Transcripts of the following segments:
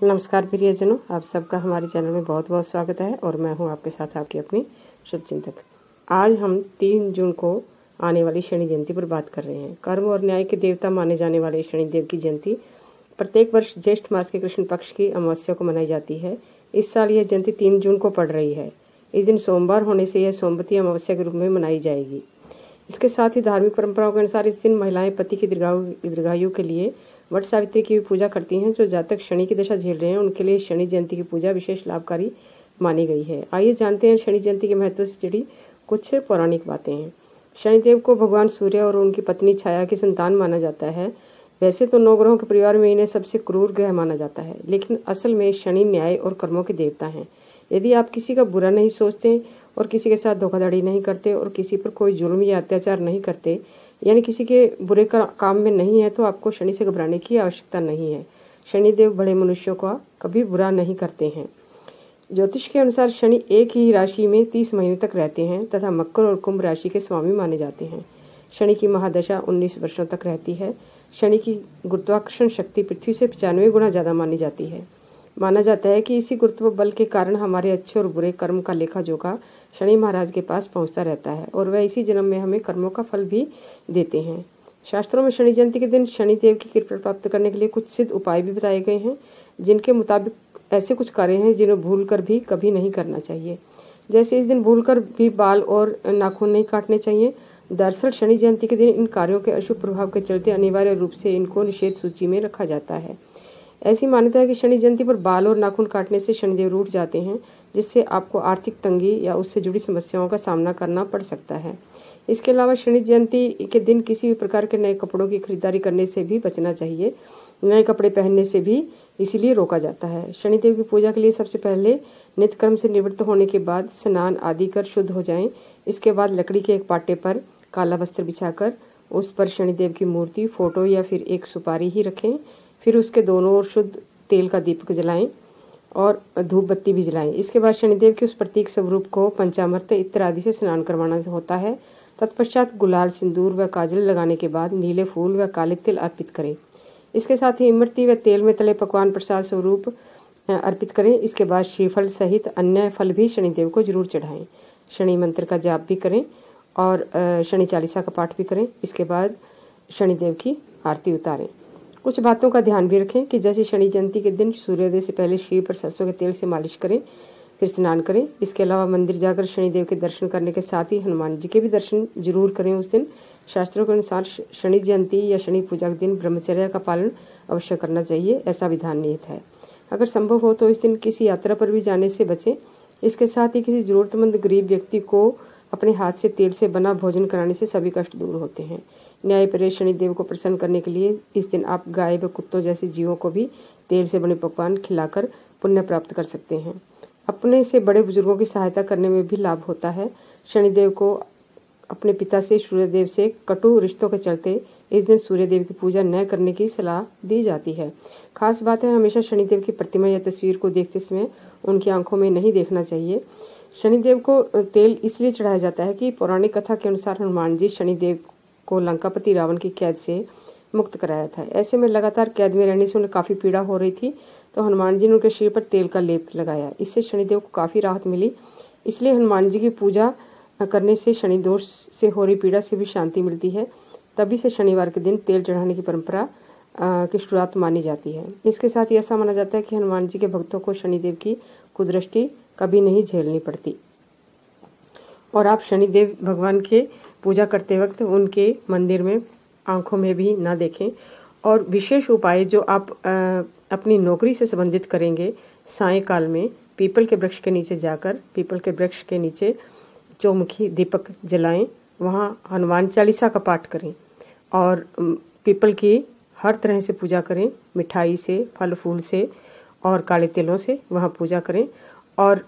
नमस्कार प्रियजनों, आप सबका हमारे चैनल में बहुत बहुत स्वागत है और मैं हूँ आपके साथ आपकी अपनी शुभ चिंतक। आज हम तीन जून को आने वाली शनि जयंती पर बात कर रहे हैं। कर्म और न्याय के देवता माने जाने वाले शनिदेव की जयंती प्रत्येक वर्ष ज्येष्ठ मास के कृष्ण पक्ष की अमावस्या को मनाई जाती है। इस साल यह जयंती तीन जून को पड़ रही है। इस दिन सोमवार होने से यह सोमवती अमावस्या के रूप में मनाई जाएगी। इसके साथ ही धार्मिक परंपराओं के अनुसार इस दिन महिलाएँ पति की दीर्घायु के लिए वट सावित्री की भी पूजा करती हैं, जो जातक शनि की दशा झेल रहे हैं, उनके लिए शनि जयंती की पूजा विशेष लाभकारी मानी गई है। आइए जानते हैं शनि जयंती के महत्व से जुड़ी कुछ पौराणिक बातें हैं। शनिदेव को भगवान सूर्य और उनकी पत्नी छाया की संतान माना जाता है। वैसे तो नौ ग्रहों के परिवार में इन्हें सबसे क्रूर ग्रह माना जाता है, लेकिन असल में शनि न्याय और कर्मों के देवता हैं। यदि आप किसी का बुरा नहीं सोचते और किसी के साथ धोखाधड़ी नहीं करते और किसी पर कोई जुल्म या अत्याचार नहीं करते यानी किसी के बुरे का, काम में नहीं है तो आपको शनि से घबराने की आवश्यकता नहीं है। शनिदेव बड़े मनुष्यों का कभी बुरा नहीं करते हैं। ज्योतिष के अनुसार शनि एक ही राशि में तीस महीने तक रहते हैं तथा मकर और कुंभ राशि के स्वामी माने जाते हैं। शनि की महादशा उन्नीस वर्षों तक रहती है। शनि की गुरुत्वाकर्षण शक्ति पृथ्वी से पचानवे गुना ज़्यादा मानी जाती है। माना जाता है कि इसी गुरुत्व बल के कारण हमारे अच्छे और बुरे कर्म का लेखा जोखा शनि महाराज के पास पहुँचता रहता है और वह इसी जन्म में हमें कर्मों का फल भी देते हैं। शास्त्रों में शनि जयंती के दिन शनि देव की कृपा प्राप्त करने के लिए कुछ सिद्ध उपाय भी बताए गए हैं, जिनके मुताबिक ऐसे कुछ कार्य हैं जिन्हें भूल कर भी कभी नहीं करना चाहिए। जैसे इस दिन भूल कर भी बाल और नाखून नहीं काटने चाहिए। दरअसल शनि जयंती के दिन इन कार्यों के अशुभ प्रभाव के चलते अनिवार्य रूप से इनको निषेध सूची में रखा जाता है। ऐसी मान्यता है कि शनि जयंती पर बाल और नाखून काटने से शनिदेव रूठ जाते हैं, जिससे आपको आर्थिक तंगी या उससे जुड़ी समस्याओं का सामना करना पड़ सकता है। इसके अलावा शनि जयंती के दिन किसी भी प्रकार के नए कपड़ों की खरीदारी करने से भी बचना चाहिए। नए कपड़े पहनने से भी इसीलिए रोका जाता है। शनिदेव की पूजा के लिए सबसे पहले नित्य कर्म से निवृत्त होने के बाद स्नान आदि कर शुद्ध हो जाएँ। इसके बाद लकड़ी के एक पाटे पर काला वस्त्र बिछाकर उस पर शनिदेव की मूर्ति, फ़ोटो या फिर एक सुपारी ही रखें। फिर उसके दोनों ओर शुद्ध तेल का दीपक जलाएँ और धूप बत्ती भी जलाएँ। इसके बाद शनिदेव के उस प्रतीक स्वरूप को पंचामृत, इत्र आदि से स्नान करवाना होता है। तत्पश्चात गुलाल, सिंदूर व काजल लगाने के बाद नीले फूल व काले तिल अर्पित करें। इसके साथ ही इमरती व तेल में तले पकवान प्रसाद स्वरूप अर्पित करें। इसके बाद श्रीफल सहित अन्य फल भी शनिदेव को ज़रूर चढ़ाएँ। शनि मंत्र का जाप भी करें और शनि चालीसा का पाठ भी करें। इसके बाद शनिदेव की आरती उतारें। कुछ बातों का ध्यान भी रखें कि जैसे शनि जयंती के दिन सूर्योदय से पहले शरीर पर सरसों के तेल से मालिश करें, फिर स्नान करें। इसके अलावा मंदिर जाकर शनिदेव के दर्शन करने के साथ ही हनुमान जी के भी दर्शन ज़रूर करें उस दिन। शास्त्रों के अनुसार शनि जयंती या शनि पूजा के दिन ब्रह्मचर्य का पालन अवश्य करना चाहिए, ऐसा विधान निहित है। अगर संभव हो तो इस दिन किसी यात्रा पर भी जाने से बचें। इसके साथ ही किसी जरूरतमंद गरीब व्यक्ति को अपने हाथ से तेल से बना भोजन कराने से सभी कष्ट दूर होते हैं। न्याय पर शनिदेव को प्रसन्न करने के लिए इस दिन आप गाय व कुत्तों जैसे जीवों को भी तेल से बने पकवान खिलाकर पुण्य प्राप्त कर सकते हैं। अपने से बड़े बुज़ुर्गों की सहायता करने में भी लाभ होता है। शनिदेव को अपने पिता से सूर्यदेव से कटु रिश्तों के चलते इस दिन सूर्यदेव की पूजा न करने की सलाह दी जाती है। खास बात है, हमेशा शनिदेव की प्रतिमा या तस्वीर को देखते समय उनकी आँखों में नहीं देखना चाहिए। शनिदेव को तेल इसलिए चढ़ाया जाता है कि पौराणिक कथा के अनुसार हनुमान जी शनिदेव को लंकापति रावण की कैद से मुक्त कराया था। ऐसे में लगातार कैद में रहने से उन्हें काफ़ी पीड़ा हो रही थी तो हनुमान जी ने उनके शरीर पर तेल का लेप लगाया। इससे शनिदेव को काफ़ी राहत मिली, इसलिए हनुमान जी की पूजा करने से शनि दोष से हो रही पीड़ा से भी शांति मिलती है। तभी से शनिवार के दिन तेल चढ़ाने की परंपरा की शुरुआत मानी जाती है। इसके साथ ही ऐसा माना जाता है कि हनुमान जी के भक्तों को शनिदेव की कुदृष्टि कभी नहीं झेलनी पड़ती। और आप शनिदेव भगवान के पूजा करते वक्त उनके मंदिर में आँखों में भी ना देखें। और विशेष उपाय जो आप अपनी नौकरी से संबंधित करेंगे सायकाल में पीपल के वृक्ष के नीचे जाकर, पीपल के वृक्ष के नीचे चौमुखी दीपक जलाएँ, वहाँ हनुमान चालीसा का पाठ करें। और पीपल की हर तरह से पूजा करें, मिठाई से, फल फूल से और काले तिलों से वहाँ पूजा करें। और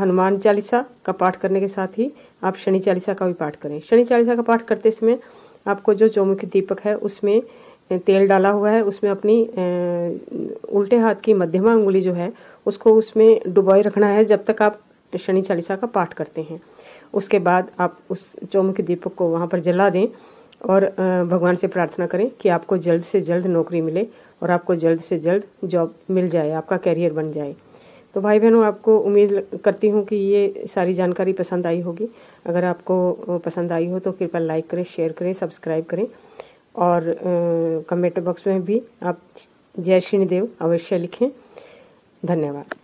हनुमान चालीसा का पाठ करने के साथ ही आप शनि चालीसा का भी पाठ करें। शनि चालीसा का पाठ करते समय आपको जो चौमुखी दीपक है, उसमें तेल डाला हुआ है, उसमें अपनी उल्टे हाथ की मध्यमा उंगली जो है, उसको उसमें डुबोए रखना है जब तक आप शनि चालीसा का पाठ करते हैं। उसके बाद आप उस चौमुखी दीपक को वहाँ पर जला दें और भगवान से प्रार्थना करें कि आपको जल्द से जल्द नौकरी मिले और आपको जल्द से जल्द जॉब मिल जाए, आपका कैरियर बन जाए। तो भाई बहनों आपको उम्मीद करती हूँ कि ये सारी जानकारी पसंद आई होगी। अगर आपको पसंद आई हो तो कृपया लाइक करें, शेयर करें, सब्सक्राइब करें और कमेंट बॉक्स में भी आप जय श्रीदेव अवश्य लिखें। धन्यवाद।